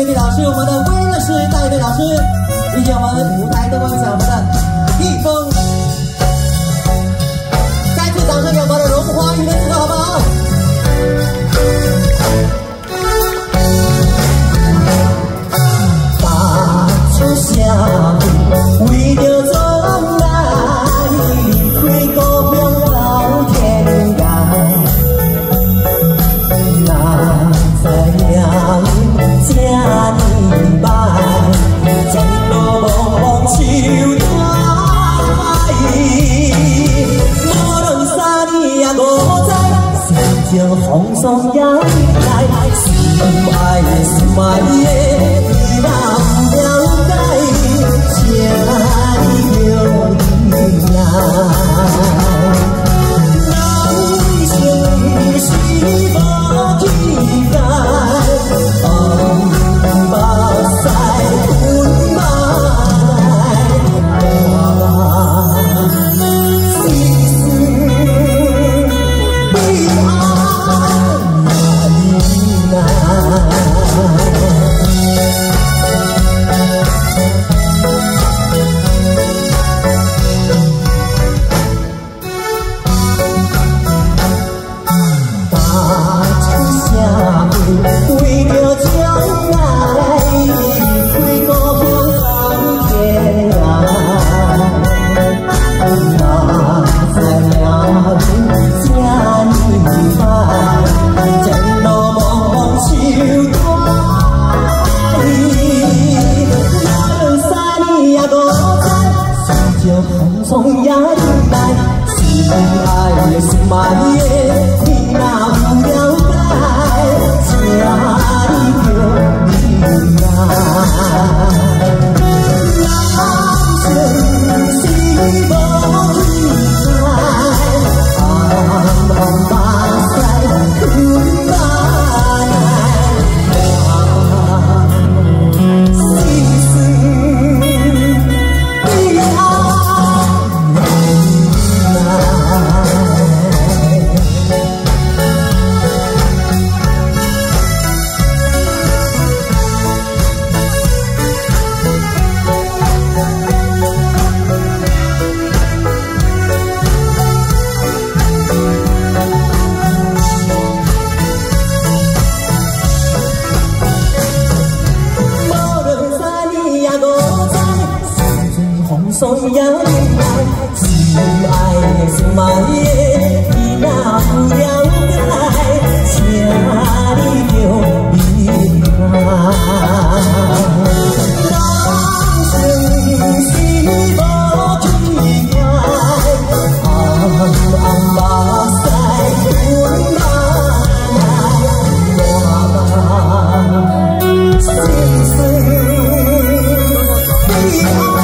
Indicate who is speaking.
Speaker 1: 带队老师，我们的威乐士带队老师，以及我们舞台灯光响，我们的。時候放鬆一解，是咪是咪？呀个在，是叫红中呀一带，是红爱也是满夜。soi nhớ đêm nay dù ai dù mai đi nào nhau cứ lại chia đi điều biệt Oh